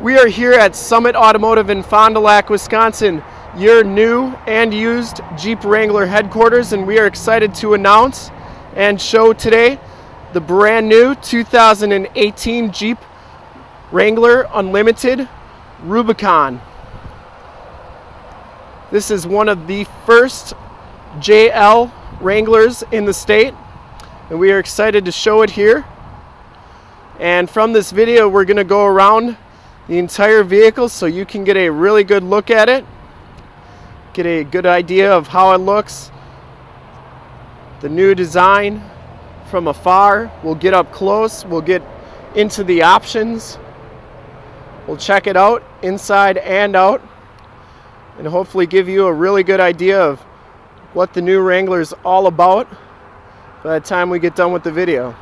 We are here at Summit Automotive in Fond du Lac, Wisconsin, your new and used Jeep Wrangler headquarters, and we are excited to announce and show today the brand new 2018 Jeep Wrangler Unlimited Rubicon. This is one of the first JL Wranglers in the state, and we are excited to show it here. And from this video, we're going to go around the entire vehicle so you can get a really good look at it, get a good idea of how it looks, the new design from afar. We'll get up close, we'll get into the options, we'll check it out inside and out, and hopefully give you a really good idea of what the new Wrangler is all about by the time we get done with the video.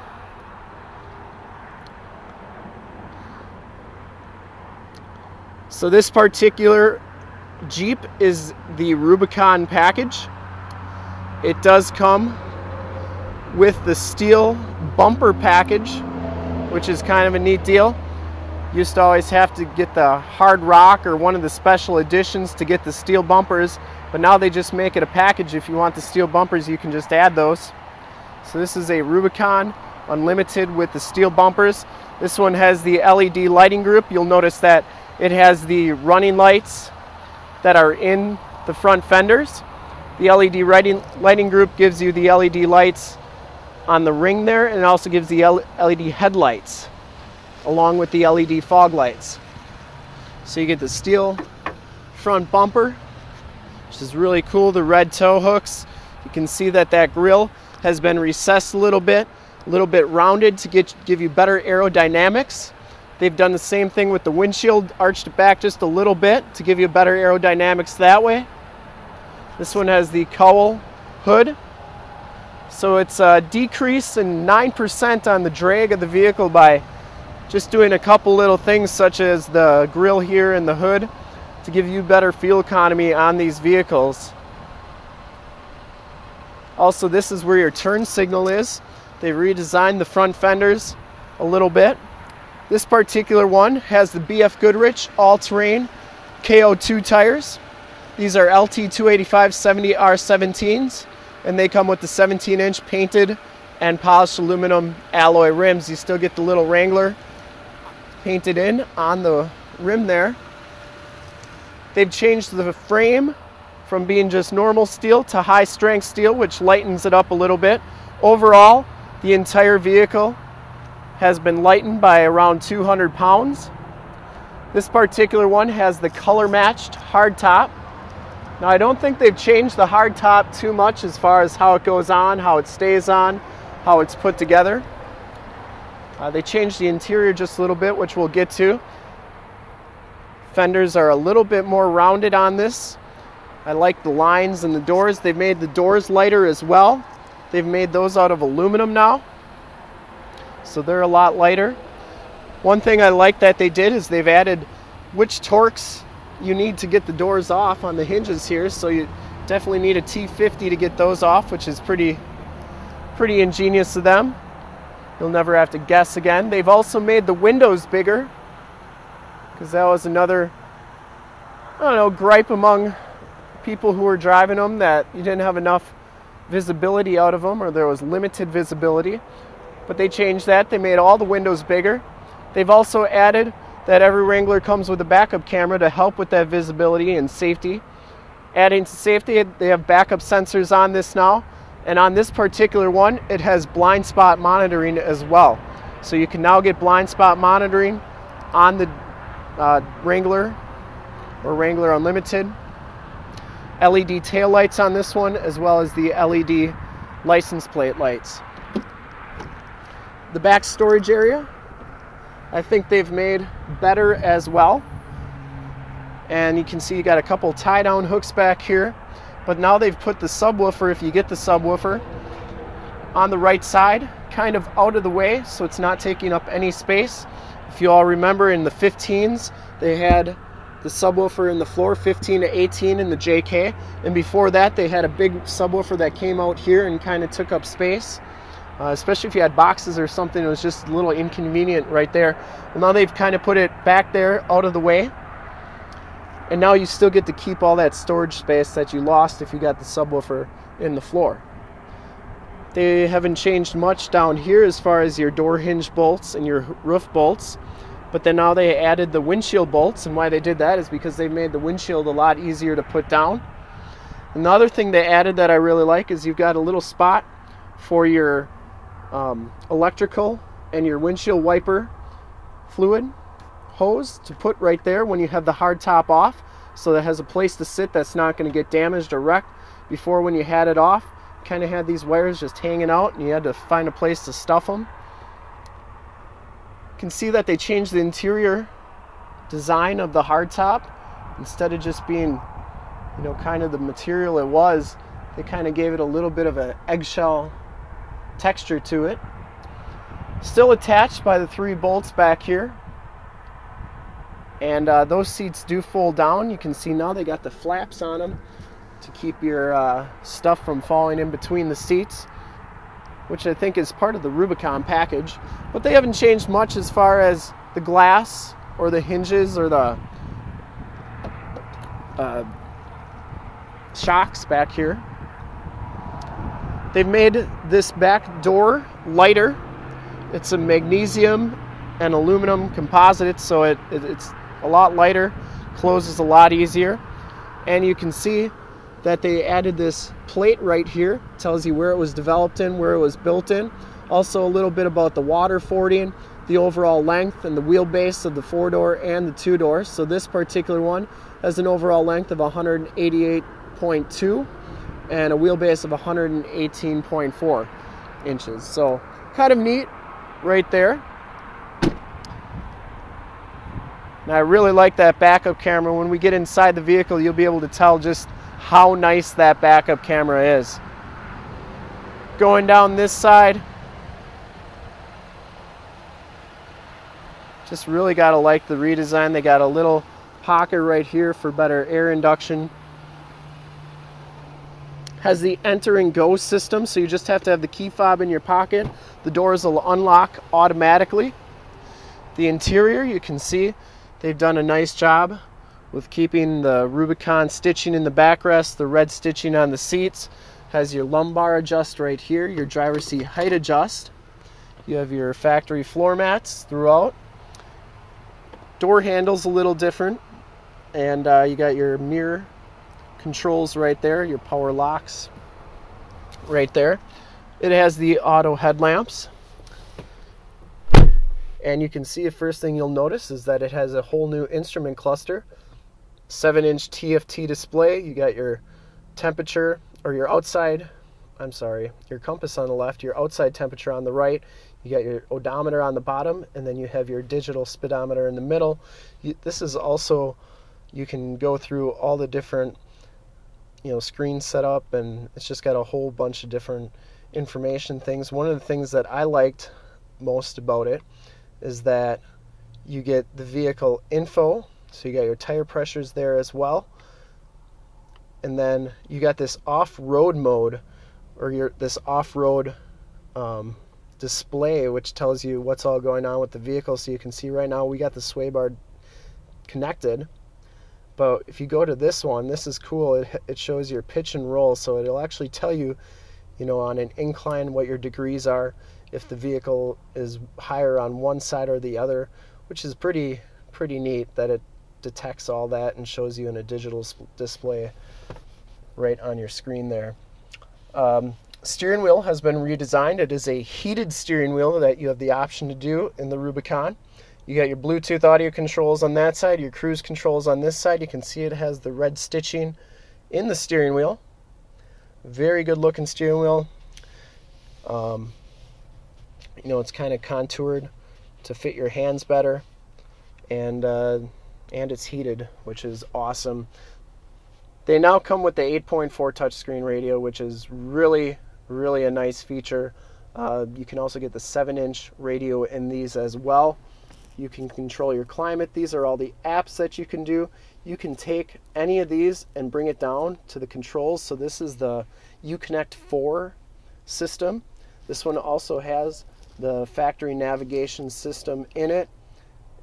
So this particular Jeep is the Rubicon package. It does come with the steel bumper package, which is kind of a neat deal. Used to always have to get the hard rock or one of the special editions to get the steel bumpers, but now they just make it a package. If you want the steel bumpers, you can just add those. So this is a Rubicon Unlimited with the steel bumpers. This one has the LED lighting group. You'll notice that it has the running lights that are in the front fenders. The LED lighting, lighting group gives you the LED lights on the ring there and it also gives the LED headlights along with the LED fog lights. So you get the steel front bumper, which is really cool. The red tow hooks. You can see that that grill has been recessed a little bit, a little bit rounded to get, give you better aerodynamics. They've done the same thing with the windshield, arched it back just a little bit to give you better aerodynamics that way. This one has the cowl hood. So it's a decrease in 9% on the drag of the vehicle by just doing a couple little things such as the grill here and the hood to give you better fuel economy on these vehicles. Also, this is where your turn signal is. They redesigned the front fenders a little bit. This particular one has the BF Goodrich all-terrain KO2 tires. These are LT 285 70 R17s and they come with the 17 inch painted and polished aluminum alloy rims. You still get the little Wrangler painted in on the rim there. They've changed the frame from being just normal steel to high strength steel, which lightens it up a little bit. Overall, the entire vehicle has been lightened by around 200 pounds. This particular one has the color matched hard top. Now I don't think they've changed the hard top too much as far as how it goes on, how it stays on, how it's put together. Uh, they changed the interior just a little bit, which we'll get to. Fenders are a little bit more rounded on this. I like the lines and the doors. They've made the doors lighter as well. They've made those out of aluminum now so they're a lot lighter. One thing I like that they did is they've added which Torx you need to get the doors off on the hinges here. So you definitely need a T50 to get those off, which is pretty, pretty ingenious of them. You'll never have to guess again. They've also made the windows bigger because that was another, I don't know, gripe among people who were driving them that you didn't have enough visibility out of them or there was limited visibility but they changed that. They made all the windows bigger. They've also added that every Wrangler comes with a backup camera to help with that visibility and safety. Adding to safety, they have backup sensors on this now. And on this particular one, it has blind spot monitoring as well. So you can now get blind spot monitoring on the uh, Wrangler or Wrangler Unlimited. LED tail lights on this one, as well as the LED license plate lights the back storage area I think they've made better as well. And you can see you got a couple tie down hooks back here. But now they've put the subwoofer, if you get the subwoofer, on the right side, kind of out of the way, so it's not taking up any space. If you all remember in the 15s, they had the subwoofer in the floor, 15 to 18 in the JK. And before that, they had a big subwoofer that came out here and kind of took up space. Uh, especially if you had boxes or something. It was just a little inconvenient right there. Well, now they've kind of put it back there out of the way. And now you still get to keep all that storage space that you lost if you got the subwoofer in the floor. They haven't changed much down here as far as your door hinge bolts and your roof bolts. But then now they added the windshield bolts, and why they did that is because they made the windshield a lot easier to put down. Another thing they added that I really like is you've got a little spot for your um, electrical and your windshield wiper fluid hose to put right there when you have the hard top off so that has a place to sit that's not going to get damaged or wrecked before when you had it off kind of had these wires just hanging out and you had to find a place to stuff them. You can see that they changed the interior design of the hardtop. Instead of just being, you know, kind of the material it was, they kind of gave it a little bit of an eggshell texture to it. Still attached by the three bolts back here. And uh, those seats do fold down. You can see now they got the flaps on them to keep your uh, stuff from falling in between the seats, which I think is part of the Rubicon package. But they haven't changed much as far as the glass or the hinges or the uh, shocks back here. They've made this back door lighter. It's a magnesium and aluminum composite, so it, it, it's a lot lighter, closes a lot easier. And you can see that they added this plate right here tells you where it was developed in where it was built in also a little bit about the water fording the overall length and the wheelbase of the four door and the two door so this particular one has an overall length of 188.2 and a wheelbase of 118.4 inches so kind of neat right there now I really like that backup camera. When we get inside the vehicle, you'll be able to tell just how nice that backup camera is. Going down this side, just really got to like the redesign. They got a little pocket right here for better air induction. Has the enter and go system, so you just have to have the key fob in your pocket. The doors will unlock automatically. The interior, you can see they've done a nice job with keeping the Rubicon stitching in the backrest, the red stitching on the seats. Has your lumbar adjust right here, your driver's seat height adjust. You have your factory floor mats throughout. Door handles a little different, and uh, you got your mirror controls right there, your power locks right there. It has the auto headlamps. And you can see the first thing you'll notice is that it has a whole new instrument cluster 7 inch TFT display. You got your temperature or your outside, I'm sorry, your compass on the left, your outside temperature on the right. You got your odometer on the bottom, and then you have your digital speedometer in the middle. This is also, you can go through all the different, you know, screen setup, and it's just got a whole bunch of different information things. One of the things that I liked most about it is that you get the vehicle info so you got your tire pressures there as well. And then you got this off-road mode or your this off-road um, display which tells you what's all going on with the vehicle so you can see right now we got the sway bar connected but if you go to this one this is cool it, it shows your pitch and roll so it'll actually tell you you know on an incline what your degrees are if the vehicle is higher on one side or the other which is pretty pretty neat that it detects all that and shows you in a digital display right on your screen there. Um, steering wheel has been redesigned. It is a heated steering wheel that you have the option to do in the Rubicon. You got your Bluetooth audio controls on that side, your cruise controls on this side. You can see it has the red stitching in the steering wheel. Very good looking steering wheel. Um, you know, it's kind of contoured to fit your hands better. And uh, and it's heated, which is awesome. They now come with the 8.4 touchscreen radio, which is really, really a nice feature. Uh, you can also get the 7 inch radio in these as well. You can control your climate. These are all the apps that you can do. You can take any of these and bring it down to the controls. So, this is the Uconnect 4 system. This one also has the factory navigation system in it,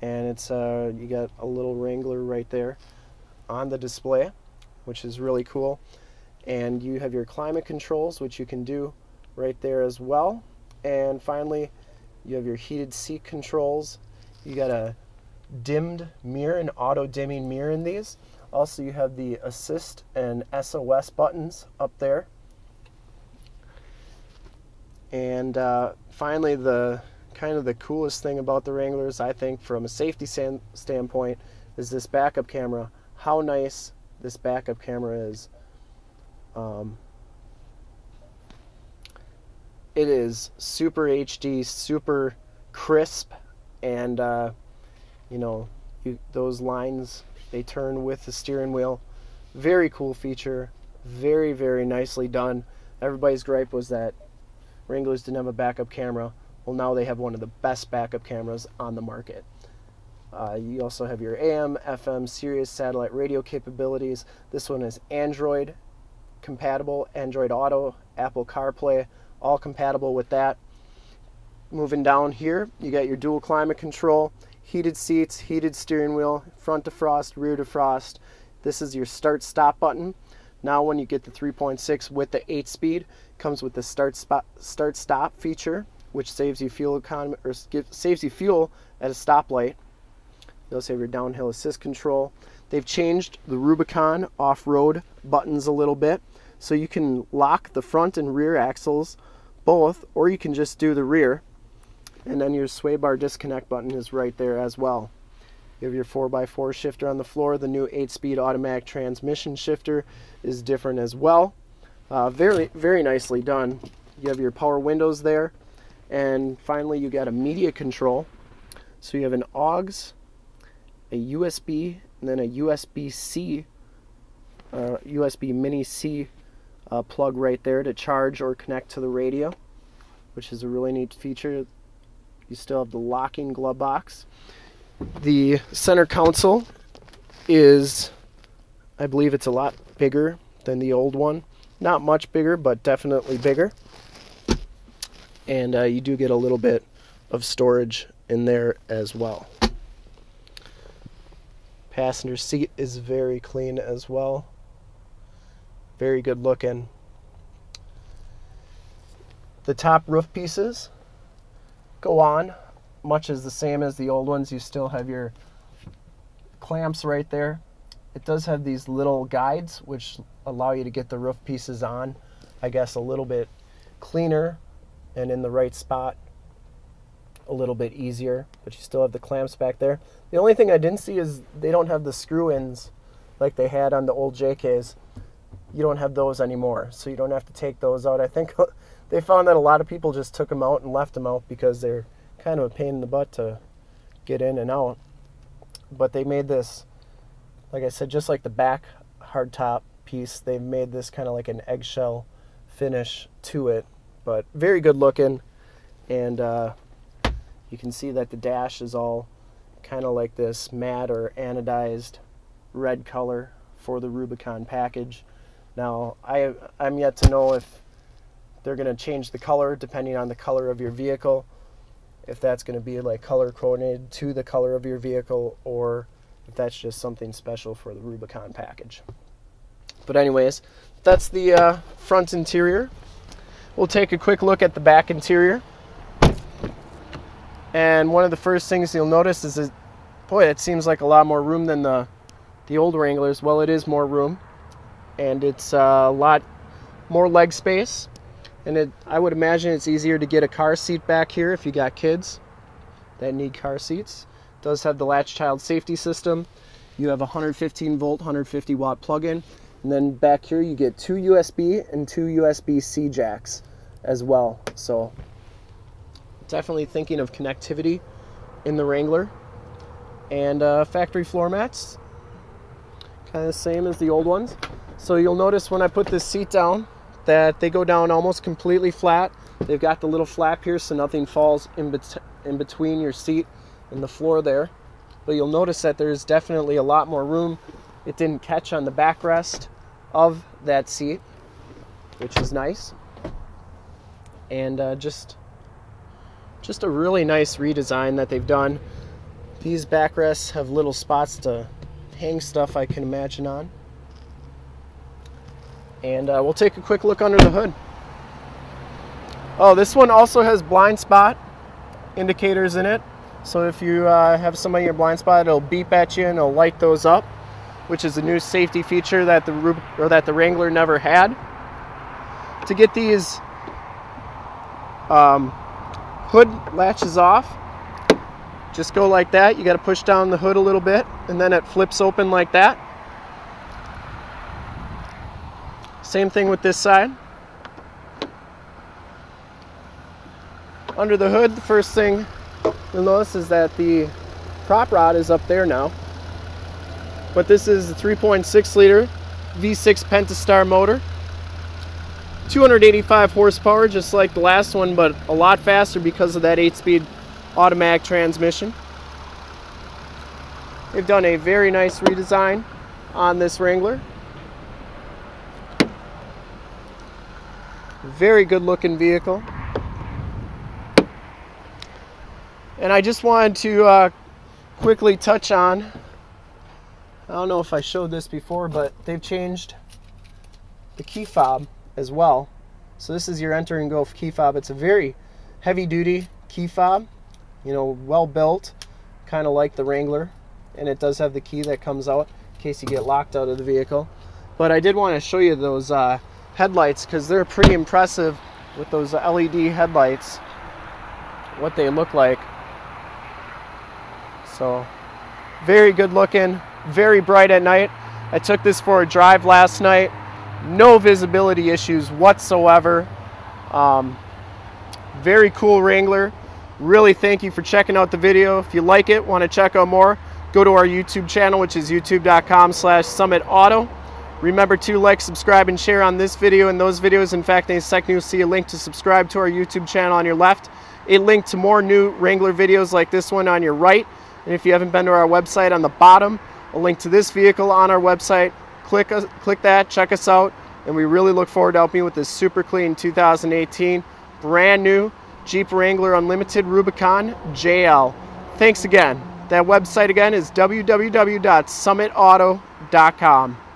and it's uh, you got a little Wrangler right there on the display, which is really cool. And you have your climate controls, which you can do right there as well. And finally, you have your heated seat controls. You got a dimmed mirror, an auto dimming mirror in these. Also, you have the assist and SOS buttons up there. And uh, finally, the kind of the coolest thing about the Wranglers, I think, from a safety stand- standpoint, is this backup camera. How nice this backup camera is. Um, it is super HD, super crisp, and uh, you know, you, those lines they turn with the steering wheel. Very cool feature, very very nicely done. Everybody's gripe was that Wranglers didn't have a backup camera. Well, now they have one of the best backup cameras on the market. Uh, you also have your AM, FM, Sirius satellite radio capabilities. This one is Android compatible, Android Auto, Apple CarPlay, all compatible with that. Moving down here, you got your dual climate control, heated seats, heated steering wheel, front defrost, rear defrost. This is your start stop button. Now when you get the 3.6 with the 8 speed, comes with the start spot, start stop feature, which saves you fuel economy or saves you fuel at a stoplight. You also have your downhill assist control. They've changed the Rubicon off-road buttons a little bit, so you can lock the front and rear axles both, or you can just do the rear. And then your sway bar disconnect button is right there as well. You have your 4x4 shifter on the floor. The new 8-speed automatic transmission shifter is different as well. Uh, very, very nicely done. You have your power windows there. And finally, you got a media control. So you have an AUX, a USB, and then a USB-C, uh, USB Mini-C uh, plug right there to charge or connect to the radio, which is a really neat feature. You still have the locking glove box. The center console is, I believe it's a lot bigger than the old one. Not much bigger, but definitely bigger. And uh, you do get a little bit of storage in there as well. Passenger seat is very clean as well. Very good looking. The top roof pieces go on much as the same as the old ones. You still have your clamps right there. It does have these little guides which allow you to get the roof pieces on, I guess, a little bit cleaner and in the right spot a little bit easier, but you still have the clamps back there. The only thing I didn't see is they don't have the screw ins like they had on the old JKs. You don't have those anymore, so you don't have to take those out. I think they found that a lot of people just took them out and left them out because they're kind of a pain in the butt to get in and out. But they made this, like I said, just like the back hardtop piece, they've made this kind of like an eggshell finish to it, but very good looking. And uh, you can see that the dash is all kind of like this matte or anodized red color for the Rubicon package. Now, I, I'm yet to know if they're going to change the color depending on the color of your vehicle, if that's going to be like color coordinated to the color of your vehicle, or if that's just something special for the Rubicon package. But, anyways, that's the uh, front interior. We'll take a quick look at the back interior. And one of the first things you'll notice is that, boy, it seems like a lot more room than the, the old Wranglers. Well, it is more room, and it's uh, a lot more leg space. And it, I would imagine it's easier to get a car seat back here if you got kids that need car seats. It does have the latch child safety system. You have a 115 volt, 150 watt plug-in, and then back here you get two USB and two USB-C jacks as well. So definitely thinking of connectivity in the Wrangler. And uh, factory floor mats, kind of the same as the old ones. So you'll notice when I put this seat down that they go down almost completely flat. They've got the little flap here so nothing falls in, bet- in between your seat and the floor there. But you'll notice that there's definitely a lot more room. It didn't catch on the backrest of that seat, which is nice. and uh, just just a really nice redesign that they've done. These backrests have little spots to hang stuff I can imagine on. And uh, we'll take a quick look under the hood. Oh, this one also has blind spot indicators in it. So if you uh, have somebody in your blind spot, it'll beep at you and it'll light those up, which is a new safety feature that the Rub- or that the Wrangler never had. To get these um, hood latches off, just go like that. You got to push down the hood a little bit, and then it flips open like that. Same thing with this side. Under the hood, the first thing you'll notice is that the prop rod is up there now. But this is a 3.6 liter V6 Pentastar motor. 285 horsepower, just like the last one, but a lot faster because of that 8 speed automatic transmission. They've done a very nice redesign on this Wrangler. Very good looking vehicle. And I just wanted to uh, quickly touch on I don't know if I showed this before, but they've changed the key fob as well. So this is your enter and go key fob. It's a very heavy duty key fob, you know, well built, kind of like the Wrangler. And it does have the key that comes out in case you get locked out of the vehicle. But I did want to show you those uh, headlights because they're pretty impressive with those LED headlights, what they look like. So, very good looking, very bright at night. I took this for a drive last night. No visibility issues whatsoever. Um, very cool Wrangler. Really thank you for checking out the video. If you like it, want to check out more, go to our YouTube channel, which is youtube.com slash summitauto. Remember to like, subscribe, and share on this video and those videos. In fact, in a second, you'll see a link to subscribe to our YouTube channel on your left, a link to more new Wrangler videos like this one on your right, and if you haven't been to our website on the bottom, a link to this vehicle on our website. Click, us, click that, check us out, and we really look forward to helping you with this super clean 2018 brand new Jeep Wrangler Unlimited Rubicon JL. Thanks again. That website again is www.summitauto.com.